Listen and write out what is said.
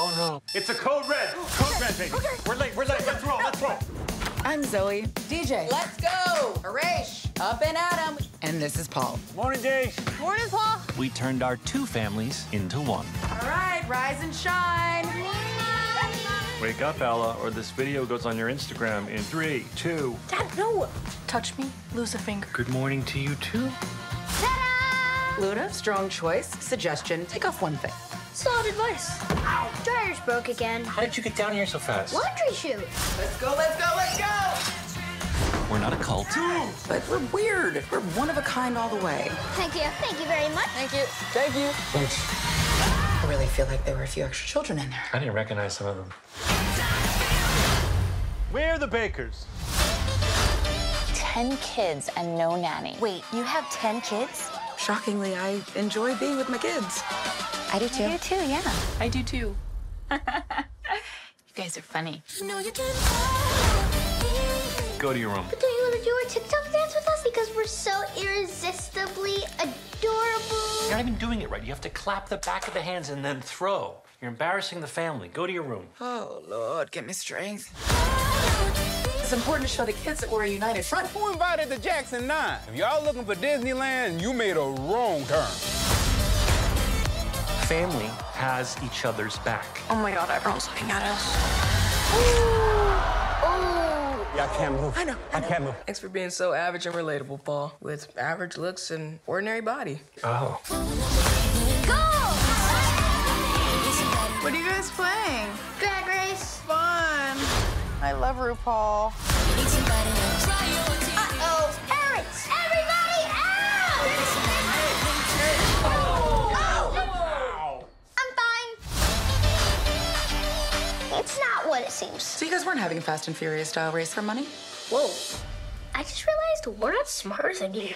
Oh no. It's a code red. Code red, baby. We're late. We're late. Let's roll. Let's roll. I'm Zoe, DJ, let's go. Harish, up and at 'em. and this is Paul. Morning, Dave. Morning, Paul. We turned our two families into one. All right, rise and shine. Wake up, Ella, or this video goes on your Instagram in three, two. Dad, no. Touch me, lose a finger. Good morning to you too. Luna, strong choice. Suggestion, take off one thing. Solid advice. Dryer's broke again. How did you get down here so fast? Laundry chute. Let's go, let's go, let's go. We're not a cult. But we're weird. We're one of a kind all the way. Thank you. Thank you very much. Thank you. Thank you. Thanks. I really feel like there were a few extra children in there. I didn't recognize some of them. We're the Bakers. Ten kids and no nanny. Wait, you have 10 kids? Shockingly, I enjoy being with my kids. I do too. You too, yeah. I do too. you guys are funny. No, you can't. Go to your room. But don't you want to do a TikTok dance with us? Because we're so irresistibly adorable. You're not even doing it right. You have to clap the back of the hands and then throw. You're embarrassing the family. Go to your room. Oh, Lord, give me strength. It's important to show the kids that we're a united front. Who invited the Jackson Nine? If y'all looking for Disneyland, you made a wrong turn. Family has each other's back. Oh my god, everyone's looking at us. Yeah, I can't move. I know. I can't move. Thanks for being so average and relatable, Paul, with average looks and ordinary body. Oh. What I love RuPaul. Uh-oh. Parents, everybody out! Oh. I'm fine. It's not what it seems. So you guys weren't having a Fast and Furious style race for money? Whoa. I just realized we're not smarter than you.